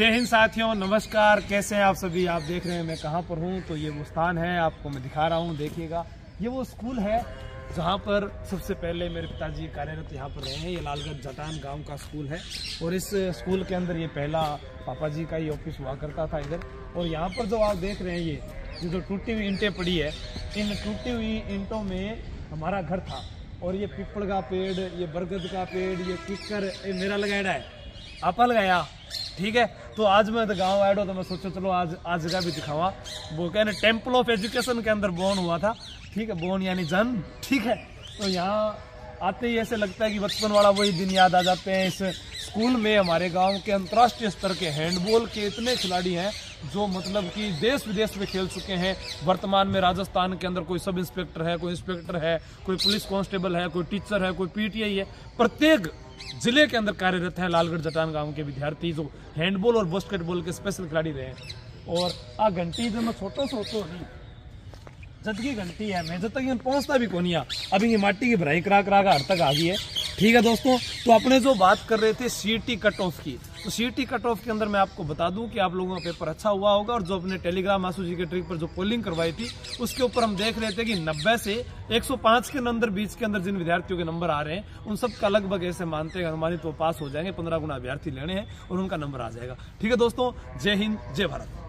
जय हिंद साथियों, नमस्कार। कैसे हैं आप सभी? आप देख रहे हैं मैं कहाँ पर हूँ तो ये वो स्थान है, आपको मैं दिखा रहा हूँ, देखिएगा। ये वो स्कूल है, जहाँ पर सबसे पहले मेरे पिताजी कार्यरत यहाँ पर रहे हैं। ये लालगढ़ जटान गाँव का स्कूल है और इस स्कूल के अंदर ये पहला पापा जी का ही ऑफ़िस हुआ करता था इधर। और यहाँ पर जो आप देख रहे हैं ये ये जो टूटी हुई ईंटें पड़ी है, इन टूटी हुई ईंटों में हमारा घर था। और ये पिपल का पेड़, ये बरगद का पेड़, ये किकर ये मेरा लगाया है। आपा लगाया? ठीक है? तो आज मैं तो गाँव आया तो मैं सोचा चलो आज आज जगह भी दिखावा। वो कहने टेंपल ऑफ़ एजुकेशन के अंदर बोन हुआ था। ठीक है? बोन यानी जन ठीक है? तो यहाँ आते ही ऐसे लगता है कि बचपन वाला वही दिन याद आ जाते हैं, इस स्कूल में हमारे गाँव के अंतर्राष्ट्रीय स्तर के हैंडबॉल के इतने खिलाड़ी हैं जो मतलब कि देश विदेश में खेल चुके हैं। वर्तमान में राजस्थान के अंदर कोई सब इंस्पेक्टर है, कोई इंस्पेक्टर है, कोई पुलिस कांस्टेबल है, कोई टीचर है, कोई पीटीआई है। प्रत्येक ज़िले के अंदर कार्यरत हैं लालगढ़ जटान गाँव के विद्यार्थी जो हैंडबॉल और बास्केटबॉल के स्पेशल खिलाड़ी रहे हैं। और आ घंटी जो मैं छोटो सो तो नहीं जद की घंटी है, मैं जब तक पहुँचता भी कौन अभी ये माटी की भराई करा करा हर तक आ गई है। ठीक है दोस्तों तो अपने जो बात कर रहे थे सीटी कट ऑफ़ की तो सीटी कट ऑफ़ के अंदर मैं आपको बता दूँ कि आप लोगों का पेपर अच्छा हुआ होगा और जो अपने टेलीग्राम आसू जी के ट्रिक पर जो पोलिंग करवाई थी, उसके ऊपर हम देख रहे थे कि 90 से 105 के अंदर बीच के अंदर जिन विद्यार्थियों के नंबर आ रहे हैं, उन सब का लगभग ऐसे मानते हैं, अनुमानित वो पास हो जाएँगे, पंद्रह गुना अभ्यर्थी लेने हैं और उनका नंबर आ जाएगा। ठीक है दोस्तों, जय हिंद, जय भारत।